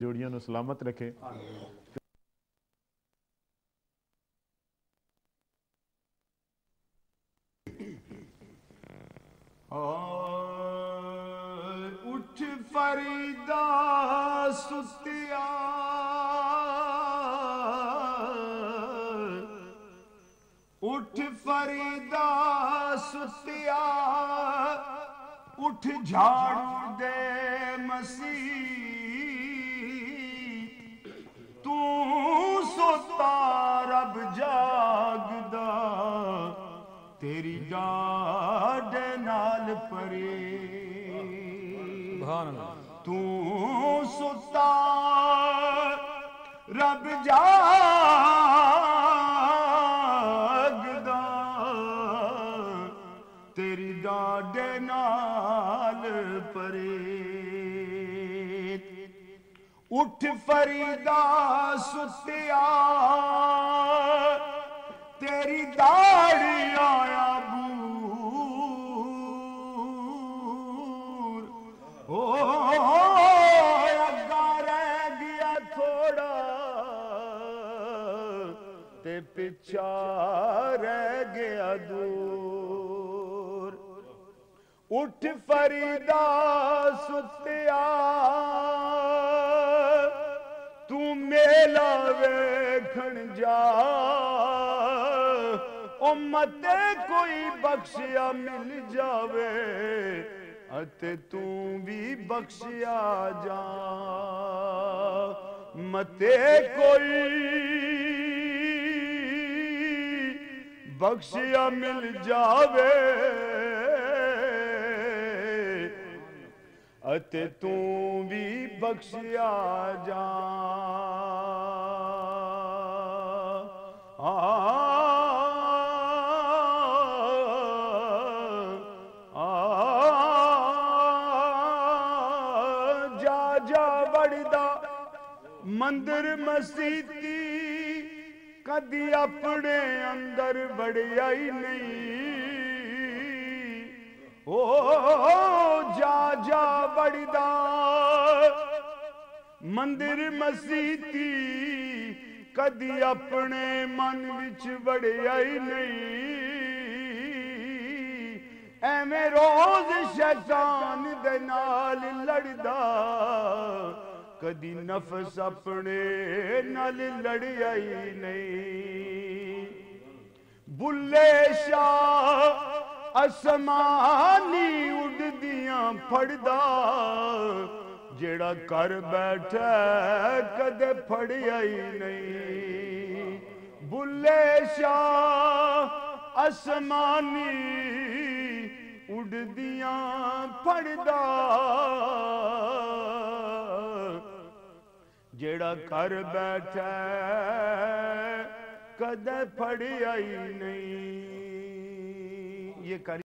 ਜੋੜੀਆਂ ਨੂੰ ਸਲਾਮਤ ਰੱਖੇ ਉੱਠ ਫਰੀਦਾ ਸੁੱਤਿਆ ਉੱਠ ਫਰੀਦਾ ਸੁੱਤਿਆ ਉੱਠ ਝਾੜੂ ਦੇ ਮਸੀਹ ਤੇਰੀ ਡਾਢ ਨਾਲ ਪਰੇ ਸੁਭਾਨ ਅੱਲਾਹ ਤੂੰ ਸੁੱਤਾ ਰੱਬ ਜਾਗਦਾ ਤੇਰੀ ਡਾਢ ਨਾਲ ਪਰੇ ਉੱਠ ਫਰੀਦਾ ਸੁੱਤਿਆ ਤੇ ਪਿੱਛਾ ਰਹਿ ਗਿਆ ਦੂਰ ਉੱਠ ਫਰੀਦਾ ਸੁੱਤਿਆ ਤੂੰ ਮੇਲਾ ਵੇਖਣ ਜਾ ਉਮਤੇ ਕੋਈ ਬਖਸ਼ਿਆ ਮਿਲ ਜਾਵੇ ਅਤੇ ਤੂੰ ਵੀ ਬਖਸ਼ਿਆ ਜਾ ਮਤੇ ਕੋਈ बख्शिया मिल जावे अते तू भी बख्शिया जा जा जा बड़ी मंदिर मसीती ਕਦੀ ਆਪਣੇ ਅੰਦਰ ਵੜਿਆ ਹੀ ਨਹੀਂ। ਓ ਜਾ ਜਾ ਵੜਦਾ। ਮੰਦਿਰ ਮਸਜਿਦੀ ਕਦੀ ਆਪਣੇ ਮਨ ਵਿੱਚ ਵੜਿਆ ਹੀ ਨਹੀਂ। ਐਵੇਂ ਰੋਜ਼ ਸ਼ੈਤਾਨ ਦੇ ਨਾਲ ਲੜਦਾ। ਕਦੀ ਨਫਸ ਆਪਣੇ ਨਾਲ ਲੜਿਆ ਹੀ ਨਹੀਂ। ਬੁੱਲੇ ਸ਼ਾਹ ਅਸਮਾਨੀ ਉੱਡਦੀਆਂ ਫੜਦਾ, ਜਿਹੜਾ ਕਰ ਬੈਠਾ ਕਦੇ ਫੜਿਆ ਹੀ ਨਹੀਂ। ਬੁੱਲੇ ਸ਼ਾਹ ਅਸਮਾਨੀ ਉੱਡਦੀਆਂ ਫੜਦਾ। ਜਿਹੜਾ ਕਰ ਬੈਠਾ ਕਦੇ ਫੜਿਆ ਹੀ ਨਹੀਂ ਇਹ ਕਰ